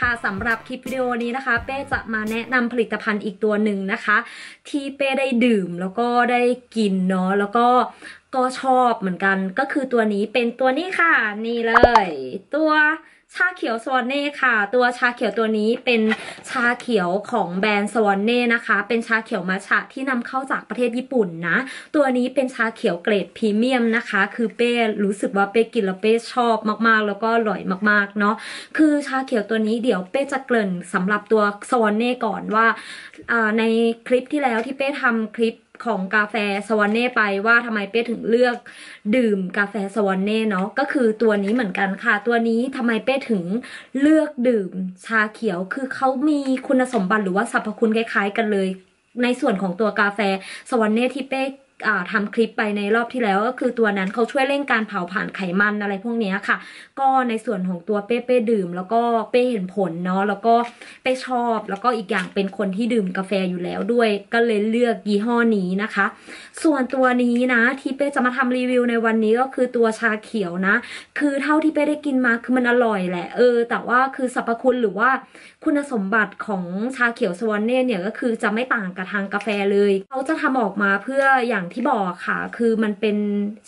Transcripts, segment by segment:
ค่ะสำหรับคลิปวิดีโอนี้นะคะ เป้จะมาแนะนำผลิตภัณฑ์อีกตัวหนึ่งนะคะ ที่เป้ได้ดื่มแล้วก็ได้กินเนาะแล้วก็ก็ชอบเหมือนกันก็คือตัวนี้เป็นตัวนี้ค่ะ นี่เลย ตัว ชาเขียวสวอนเน่ค่ะ ตัวชาเขียวตัวนี้เป็นชาเขียวของแบรนด์สวอนเน่นะคะ เป็นชาเขียวมัชฉะที่นำเข้าจากประเทศญี่ปุ่นนะ ตัวนี้เป็นชาเขียวเกรดพรีเมียมนะคะ คือเป้รู้สึกว่าเป้กินแล้วเป้ชอบมากๆ แล้วก็อร่อยมากๆเนาะคือชาเขียวตัวนี้เดี๋ยวเป้จะเกริ่นสำหรับตัวสวอนเน่ก่อนว่าในคลิปที่แล้วที่เป้ทำคลิป ของกาแฟสวอนเน่ไปว่าทำไมเป้ถึงเลือกดื่มกาแฟสวอนเน่เนาะก็คือตัวนี้เหมือนกันค่ะ ตัวนี้ทำไมเป้ถึงเลือกดื่มชาเขียว คือเขามีคุณสมบัติหรือว่าสรรพคุณคล้ายๆกันเลย ในส่วนของตัวกาแฟสวอนเน่ที่เป้ ทำคลิปไปในรอบที่แล้วก็คือตัวนั้นเขาช่วยเร่งการเผาผ่านไขมันอะไรพวกนี้ค่ะ ก็ในส่วนของตัวเป้เป้ดื่ม แล้วก็เป้เห็นผลเนาะแล้วก็เป้ชอบ แล้วก็อีกอย่างเป็นคนที่ดื่มกาแฟอยู่แล้วด้วย ก็เลยเลือกยี่ห้อนี้นะคะ ส่วนตัวนี้นะที่เป้จะมาทำรีวิวในวันนี้ก็คือตัวชาเขียวนะ คือเท่าที่เป้ได้กินมาคือมันอร่อยแหละเออ แต่ว่าคือสรรพคุณหรือว่าคุณสมบัติของชาเขียวสวอนเน่เนี่ยก็คือจะไม่ต่างกับทางกาแฟเลยเขาจะทำออกมาเพื่ออย่างที่บอกค่ะ คือมันเป็น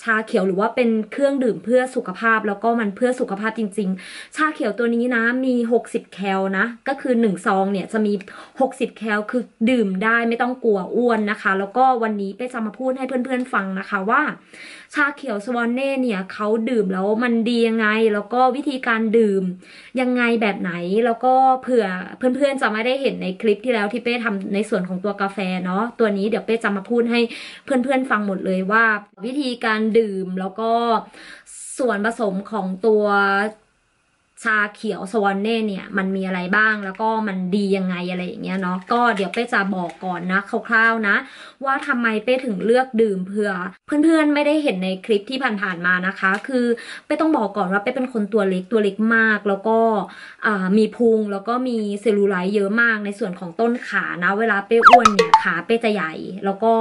ชาเขียวหรือว่าเป็นเครื่องดื่มเพื่อสุขภาพแล้วก็มันเพื่อสุขภาพจริง ๆ ชาเขียวตัวนี้นะมี 60 แคลนะ ก็คือ 1 ซองเนี่ยจะมี 60 แคลคือดื่มได้ไม่ต้องกลัวอ้วนนะคะ แล้วก็วันนี้เป้จะมาพูดให้เพื่อนๆฟังนะคะว่าชาเขียวสวอนเน่เนี่ยเขาดื่มแล้วมันดียังไง แล้วก็วิธีการดื่มยังไงแบบไหน แล้วก็เผื่อเพื่อนๆจะไม่ได้เห็นในคลิปที่แล้วที่เป้ทำในส่วนของตัวกาแฟเนาะตัวนี้เดี๋ยวเป้จะมาพูดให้เพื่อนๆฟังหมดเลยว่า วิธีการดื่มแล้วก็ส่วนผสมของตัว ชาเขียวสวอนเน่เนี่ยมันมีอะไรบ้างแล้วก็มันดียังไงอะไรอย่างเงี้ยเนาะก็เดี๋ยวเป้จะบอกก่อนนะคร่าวๆนะ ว่าทำไมเป้ถึงเลือกดื่มเพื่อ เพื่อนๆไม่ได้เห็นในคลิปที่ผ่านๆมานะคะ คือเป้ต้องบอกก่อนว่าเป้เป็นคนตัวเล็กตัวเล็กมาก แล้วก็มีพุงแล้วก็มีเซลลูไลท์เยอะมากในส่วนของต้นขานะ เวลาเป้อ้วนเนี่ยขาเป้จะใหญ่ แล้วก็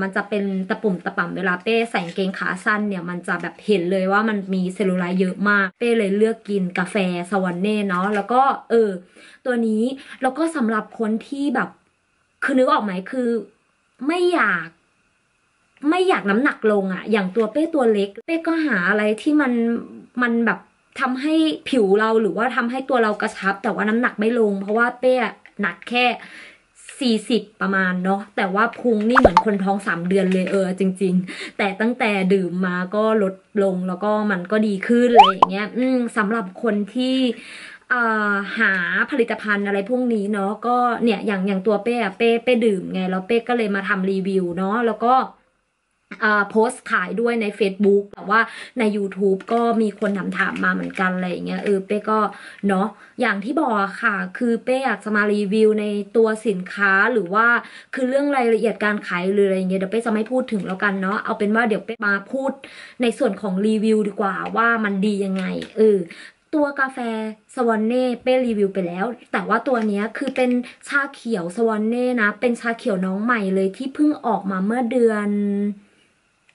มันจะเป็นตะปุ่มตะป่ำเวลาเป้ใส่เกงขาสั้นเนี่ยมันจะแบบเห็นเลยว่ามันมีเซลลูไลท์เยอะมากเป้เลยเลือกกินกาแฟสวอนเน่เนาะแล้วก็เออ ตัวนี้แล้วก็สำหรับคนที่แบบ คือนึกออกไหมคือไม่อยากไม่อยากน้ำหนักลงอะ่ะอย่างตัวเป้ตัวเล็ก เป้ก็หาอะไรที่มันมันแบบทำให้ผิวเราหรือว่าทำให้ตัวเรากระชับ แต่ว่าน้ำหนักไม่ลง เพราะว่าเป้หนักแค่ สี่สิบประมาณเนาะแต่ว่าพุงนี่เหมือนคนท้องสามเดือนเลยเออจริง ๆ แต่ตั้งแต่ดื่มมาก็ลดลงแล้วก็มันก็ดีขึ้นอะไรอย่างเงี้ยอืมสำหรับคนที่หาผลิตภัณฑ์อะไรพวกนี้เนาะก็เนี่ยอย่างอย่างตัวเป้อะเป้เป้ดื่มไงแล้วเป้ก็เลยมาทำรีวิวเนาะแล้วก็ โพสต์ขายด้วยใน Facebook แต่ว่าใน YouTube ก็มีคนถามถามมาเหมือนกันอะไรอย่างเงี้ยเออเป้ก็เนาะอย่างที่บอกค่ะ คือเป้อยากจะมารีวิวในตัวสินค้าหรือว่าคือเรื่องรายละเอียดการขายหรืออะไรเงี้ยเดี๋ยวเป้จะไม่พูดถึงแล้วกันเนาะเอาเป็นว่าเดี๋ยวเป้มาพูดในส่วนของรีวิวดีกว่าว่ามันดียังไงเออตัวกาแฟสวอนเน่เป้รีวิวไปแล้ว แต่ว่าตัวนี้คือเป็นชาเขียวสวอนเน่นะ เป็นชาเขียวน้องใหม่เลยที่เพิ่งออกมาเมื่อเดือน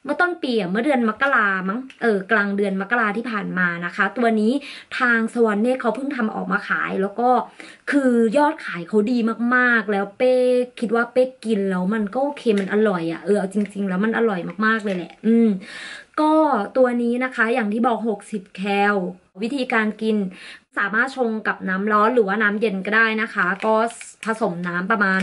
เมื่อต้นปีเมื่อเดือนมกรามั้งเออกลางเดือนมกราที่ผ่านมานะคะ ตัวนี้ทางสวรรค์เนี่ยเขาเพิ่งทำออกมาขายแล้วก็คือยอดขายเขาดีมากๆ แล้วเป้คิดว่าเป้กินแล้วมันก็โอเคมันอร่อยอะ่ะเออจริง ๆ แล้วมันอร่อยมากๆเลยแหละ อืมก็ตัวนี้นะคะอย่างที่บอก 60 แคลวิธีการกิน สามารถชงกับน้ำร้อนหรือว่าน้ำเย็นก็ได้นะคะ ก็ผสมน้ำประมาณ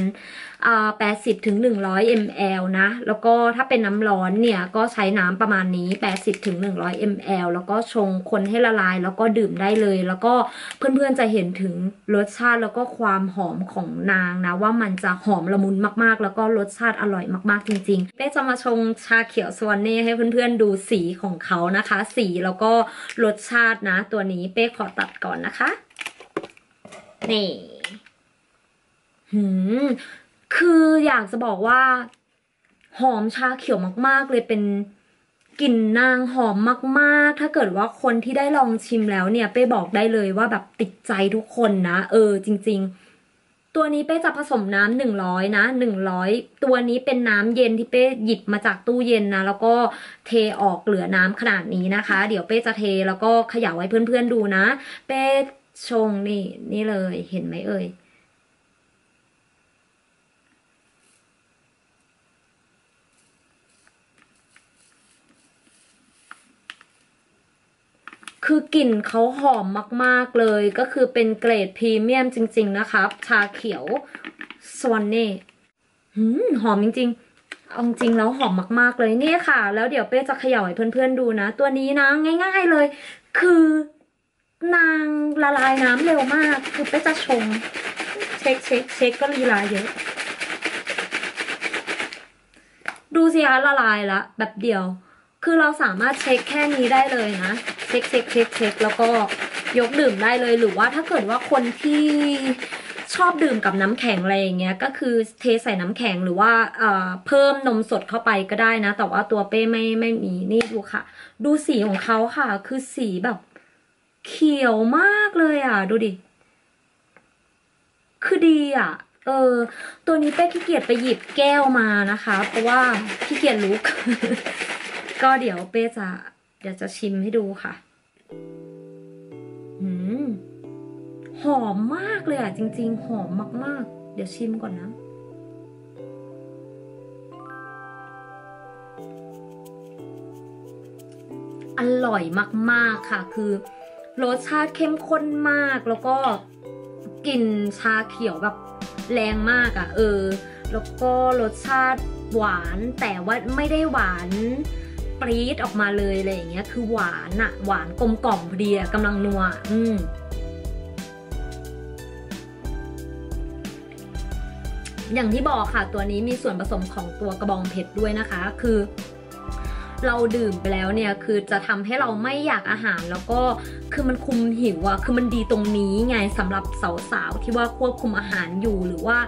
80ถึง100 ml นะ แล้วก็ถ้าเป็นน้ำร้อนเนี่ย ก็ใช้น้ำประมาณนี้ 80ถึง100 ml แล้วก็ชงคนให้ละลาย แล้วก็ดื่มได้เลย แล้วก็เพื่อนๆจะเห็นถึงรสชาติแล้วก็ความหอมของนางนะ ว่ามันจะหอมละมุนมากๆ แล้วก็รสชาติอร่อยมากๆจริงๆเป้จะมาชงชาเขียวสวนเน่ให้เพื่อนๆดูสีของเขานะคะ สีแล้วก็รสชาตินะ ตัวนี้เป้ขอตัดก่อนนะคะ นี่หืมคืออยากจะบอกว่า หอมชาเขียวมาก ๆ เลยเป็นกลิ่นนางหอมมาก ๆ ถ้าเกิดว่าคนที่ได้ลองชิมแล้วเนี่ยเป้บอกได้เลยว่าแบบติดใจทุกคนนะ เออจริง ๆ ตัวนี้เป้จะผสมน้ำหนึ่งร้อยนะหนึ่งร้อยตัวนี้เป็นน้ำเย็นที่เป้หยิบมาจากตู้เย็นนะ แล้วก็เทออกเหลือน้ำขนาดนี้นะคะ เดี๋ยวเป้จะเทแล้วก็เขย่าไว้เพื่อนๆดูนะ เป้ชงนี่นี่เลยเห็นไหมเอ่ย คือกลิ่นเขาหอมมากๆเลย ก็คือเป็นเกรดพรีเมียมจริง ๆ นะครับชาเขียวสวนเน่หืมหอมจริงๆเอาจริงแล้วหอมมากๆเลยนี่ค่ะ แล้วเดี๋ยวเป้จะเขย่าให้เพื่อนๆดูนะ ตัวนี้นะง่าย ๆเลย คือนางละลายน้ำเร็วมาก คือเป้จะชง เช็คเช็คเช็คก็ลีลาเยอะ ดูสิคะละลายละแบบเดียว คือเราสามารถเช็คแค่นี้ได้เลยนะ เช็คเช็คเช็คเช็คแล้วก็ยกดื่มได้เลย หรือว่าถ้าเกิดว่าคนที่ชอบดื่มกับน้ำแข็งอะไรอย่างเงี้ย ก็คือเทใส่น้ำแข็งหรือว่าเอ่อเพิ่มนมสดเข้าไปก็ได้นะ แต่ว่าตัวเป้ไม่ไม่มีนี่ดูค่ะ ดูสีของเขาค่ะ คือสีแบบ เขียวมากเลยอะ ดูดิ คือดีอะ เออ ตัวนี้เป้ขี้เกียจไปหยิบแก้วมานะคะ เพราะว่าขี้เกียจลุก ก็เดี๋ยวเป้จะเดี๋ยวจะชิมให้ดูค่ะหืมหอมมากเลยอะ จริง ๆ หอมมาก ๆ เดี๋ยวชิมก่อนนะอร่อยมากๆค่ะ คือรสชาติเข้มข้นมากแล้วก็กลิ่นชาเขียวแบบแรงมากอะ่ะ เออ แล้วก็รสชาติหวานแต่ว่าไม่ได้หวาน ปรี๊ดออกมาเลยอะไรอย่างเงี้ยคือหวานอะหวานกลมกล่อมพอดีอะกำลังนัวอืมอย่างที่บอกค่ะตัวนี้มีส่วนผสมของตัวกระบองเพชรด้วยนะคะ คือ เราดื่มไปแล้วเนี่ยคือจะทำให้เราไม่อยากอาหารแล้วก็คือมันคุมหิวอะคือมันดีตรงนี้ไงสำหรับสาวๆที่ว่าควบคุมอาหารอยู่หรือว่า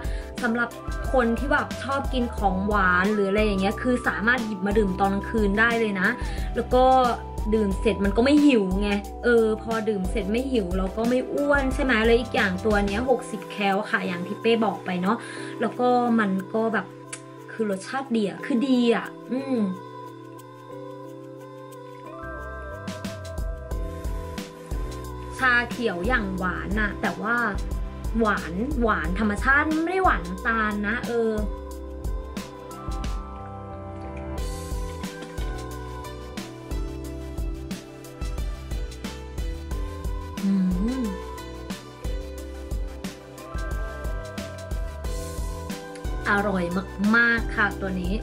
สำหรับคนที่แบบชอบกินของหวานหรืออะไรอย่างเงี้ยคือสามารถหยิบมาดื่มตอนกลางคืนได้เลยนะ แล้วก็ดื่มเสร็จมันก็ไม่หิวไง เออ พอดื่มเสร็จไม่หิวเราก็ไม่อ้วนใช่ไหมแล้วอีกอย่างตัวเนี้ย 60 แคลค่ะอย่างที่เป้บอกไปเนาะ แล้วก็มันก็แบบคือรสชาติดีอะคือดีอะอืมชาเขียวอย่างหวานน่ะแต่ว่า หวานหวานธรรมชาติไม่ได้หวานน้ำตาลนะ เออ อืมอร่อยมาก ๆ ค่ะตัวนี้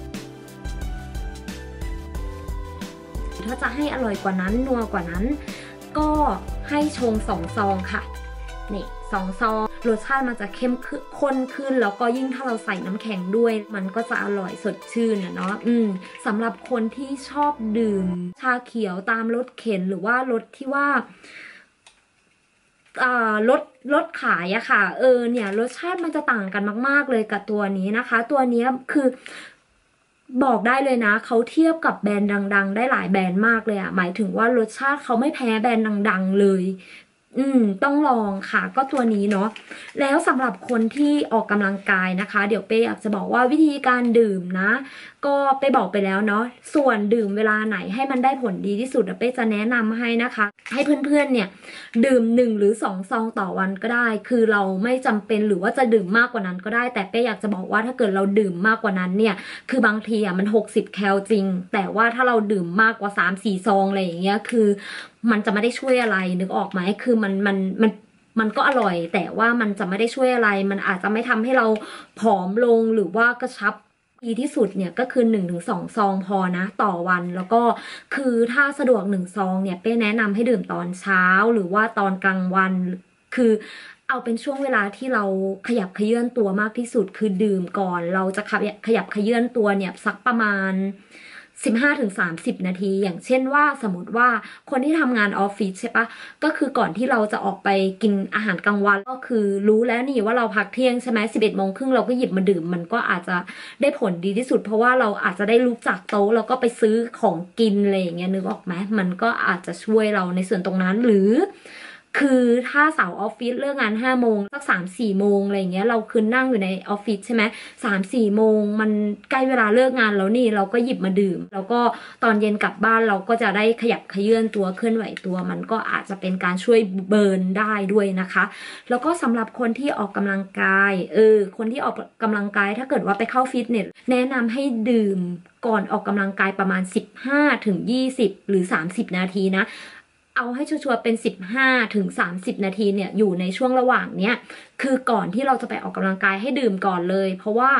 ถ้าจะให้อร่อยกว่านั้นนัวกว่านั้น ก็ให้ชงสองซองค่ะ นี่สองซอง รสชาติมันจะเข้มข้นขึ้น แล้วก็ยิ่งถ้าเราใส่น้ำแข็งด้วย มันก็จะอร่อยสดชื่นนะเนาะอืมสำหรับคนที่ชอบดื่ม ชาเขียวตามรถเข็นหรือว่ารถที่ว่าอ่ารถรถขายอะค่ะ เออเนี่ยรสชาติมันจะต่างกันมาก ๆ เลยกับตัวนี้นะคะ ตัวนี้คือบอกได้เลยนะ เขาเทียบกับแบรนด์ดัง ๆ ได้หลายแบรนด์มากเลยอะหมายถึงว่ารสชาติเขาไม่แพ้แบรนด์ดัง ๆ เลย อืม ต้องลองค่ะ ก็ตัวนี้เนาะแล้วสำหรับคนที่ออกกำลังกายนะคะ เดี๋ยวเป้อยากจะบอกว่าวิธีการดื่มนะ ก็เป้บอกไปแล้วเนาะส่วนดื่มเวลาไหนให้มันได้ผลดีที่สุดเป้จะแนะนำให้นะคะ ให้เพื่อนๆเนี่ยดื่มหนึ่งหรือสองซองต่อวันก็ได้ คือเราไม่จำเป็นหรือว่าจะดื่มมากกว่านั้นก็ได้ แต่เป้อยากจะบอกว่าถ้าเกิดเราดื่มมากกว่านั้นเนี่ยคือบางทีอะมัน 60 แคลจริง แต่ว่าถ้าเราดื่มมากกว่า 3 4 ซองอะไรอย่างเงี้ยคือ มันจะไม่ได้ช่วยอะไรนึกออกไหมคือมันมันมันมันก็อร่อยแต่ว่ามันจะไม่ได้ช่วยอะไร มันอาจจะไม่ทำให้เราผอมลงหรือว่ากระชับ ดีที่สุดเนี่ยก็คือ1นถึงสซองพอนะต่อวัน แล้วก็คือถ้าสะดวก 1 ซองเนี่ยเป้แนะนำให้ดื่มตอนเช้าหรือว่าตอนกลางวันคือเอาเป็นช่วงเวลาที่เราขยับขยื่นตัวมากที่สุดคือดื่มก่อน เราจะขยับขยับขยื่นตัวเนี่ยสักประมาณ 15-30 นาที อย่างเช่นว่าสมมติว่าคนที่ทำงานออฟฟิศใช่ปะก็คือก่อนที่เราจะออกไปกินอาหารกลางวัน ก็คือรู้แล้วนี่ว่าเราพักเที่ยงใช่ไหม11โมงครึ่งเราก็หยิบมาดื่ม มันก็อาจจะได้ผลดีที่สุด เพราะว่าเราอาจจะได้ลุกจากโต๊ะแล้วก็ไปซื้อของกินอะไรอย่างเงี้ยนึกออกไหมมันก็อาจจะช่วยเราในส่วนตรงนั้นหรือ คือถ้าสาวออฟฟิศเลิกงานห้าโมงสักสามสี่โมงอะไรเงี้ยเราคือนั่งอยู่ในออฟฟิศใช่ไหมสามสี่โมงมันใกล้เวลาเลิกงานแล้วนี่เราก็หยิบมาดื่ม แล้วก็ตอนเย็นกลับบ้านเราก็จะได้ขยับเขยื้อนตัวเคลื่อนไหวตัว มันก็อาจจะเป็นการช่วย burn ได้ด้วยนะคะ แล้วก็สำหรับคนที่ออกกำลังกายเออคนที่ออกกำลังกายถ้าเกิดว่าไปเข้าฟิตเนสแนะนำให้ดื่มก่อนออกกำลังกายประมาณ 15ถึง20 หรือ 30 นาทีนะ เอาให้ชัวร์เป็น15ถึง30 นาทีเนี่ยอยู่ในช่วงระหว่างเนี้ยคือก่อนที่เราจะไปออกกำลังกายให้ดื่มก่อนเลย เพราะว่า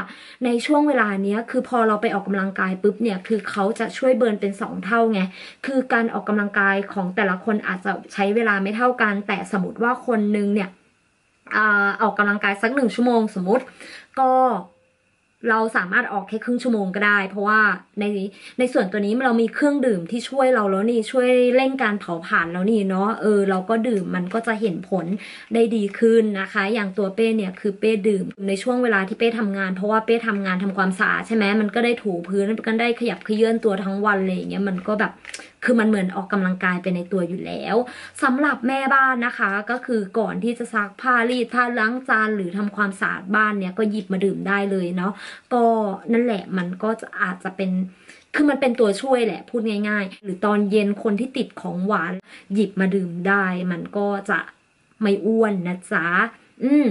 ในช่วงเวลาเนี้ยคือพอเราไปออกกำลังกายปุ๊บเนี่ยคือเขาจะช่วยเบิร์นเป็น 2 เท่าไงคือการออกกำลังกายของแต่ละคนอาจจะใช้เวลาไม่เท่ากัน แต่สมมติว่าคนนึงเนี่ยอออกกำลังกายสักหนึ่งชั่วโมงสมมติก็ เราสามารถออกแค่ครึ่งชั่วโมงก็ได้ เพราะว่าในในส่วนตัวนี้เรามีเครื่องดื่มที่ช่วยเราแล้วนี่ช่วยเร่งการเผาผลาญแล้วนี่เนาะเออเราก็ดื่มมันก็จะเห็นผลได้ดีขึ้นนะคะ อย่างตัวเป้เนี่ยคือเป้ดื่มในช่วงเวลาที่เป้ทำงาน เพราะว่าเป้ทำงานทำความสะอาดใช่ไหมมันก็ได้ถูพื้นมันก็ได้ขยับขยื่นตัวทั้งวันเลยอย่างเงี้ยมันก็แบบ คือมันเหมือนออกกำลังกายไปในตัวอยู่แล้วสำหรับแม่บ้านนะคะ ก็คือก่อนที่จะซักผ้ารีดผ้าล้างจานหรือทำความสะอาดบ้านเนี่ยก็หยิบมาดื่มได้เลยเนาะก็นั่นแหละมันก็จะอาจจะเป็นคือมันเป็นตัวช่วยแหละพูดง่าย ๆ หรือตอนเย็นคนที่ติดของหวาน หยิบมาดื่มได้ มันก็จะไม่อ้วนนะจ๊ะอืม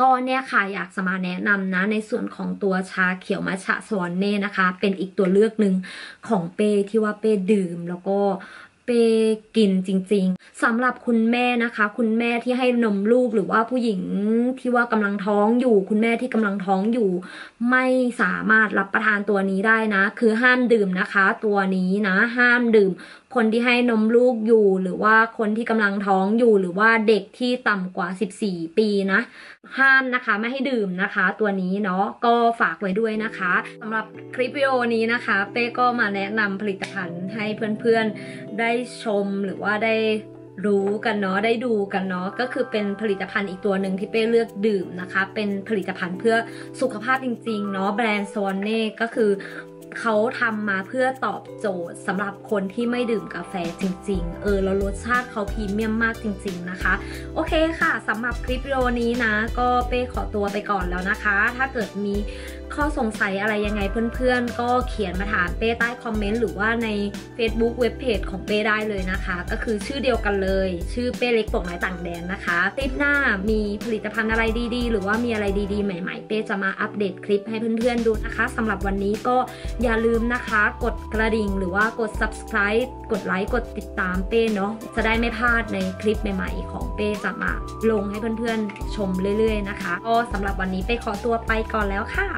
ก็เนี่ยค่ะอยากจะมาแนะนำนะในส่วนของตัวชาเขียวมัชะสวอนเน่นะคะ เป็นอีกตัวเลือกหนึ่งของเป้ที่ว่าเป้ดื่มแล้วก็เปกินจริงๆสำหรับคุณแม่นะคะ คุณแม่ที่ให้นมลูกหรือว่าผู้หญิงที่ว่ากำลังท้องอยู่ คุณแม่ที่กำลังท้องอยู่ ไม่สามารถรับประทานตัวนี้ได้นะ คือห้ามดื่มนะคะ ตัวนี้นะ ห้ามดื่ม คนที่ให้นมลูกอยู่ หรือว่าคนที่กำลังท้องอยู่ หรือว่าเด็กที่ต่ำกว่า 14 ปีนะ ห้ามนะคะไม่ให้ดื่มนะคะ ตัวนี้เนาะก็ฝากไว้ด้วยนะคะสำหรับคลิปวิดีโอนี้นะคะ เป้ก็มาแนะนำผลิตภัณฑ์ให้เพื่อนๆได้ชมหรือว่าได้รู้กันเนาะได้ดูกันเนาะก็คือเป็นผลิตภัณฑ์อีกตัวหนึ่งที่เป้เลือกดื่มนะคะ เป็นผลิตภัณฑ์เพื่อสุขภาพจริงๆเนาะแบรนด์โซนเน่ก็คือ เขาทำมาเพื่อตอบโจทย์สำหรับคนที่ไม่ดื่มกาแฟจริง ๆ เออแล้วรสชาติเขาพรีเมียมมากจริง ๆนะคะ โอเคค่ะสำหรับคลิปวิดีโอนี้นะ ก็เป้ขอตัวไปก่อนแล้วนะคะ ถ้าเกิดมีข้อสงสัยอะไรยังไงเพื่อนๆ ก็เขียนมาถามเป้ใต้คอมเมนต์หรือว่าใน Facebook เว็บเพจของเป้ได้เลยนะคะ ก็คือชื่อเดียวกันเลย ชื่อเป้เล็กปกไม้ต่างแดนนะคะคลิปหน้ามีผลิตภัณฑ์อะไรดีๆ หรือว่ามีอะไรดีๆ ใหม่ๆ เป้จะมาอัปเดตคลิปให้เพื่อนๆดูนะคะสำหรับวันนี้ก็อย่าลืมนะคะ กดกระดิ่งหรือว่ากด subscribe กดไลค์กดติดตามเป้เนาะจะได้ไม่พลาดในคลิปใหม่ ๆ ของเป้จะมาลงให้เพื่อนๆชมเรื่อยๆนะคะก็สำหรับวันนี้เป้ขอตัวไปก่อนแล้วค่ะ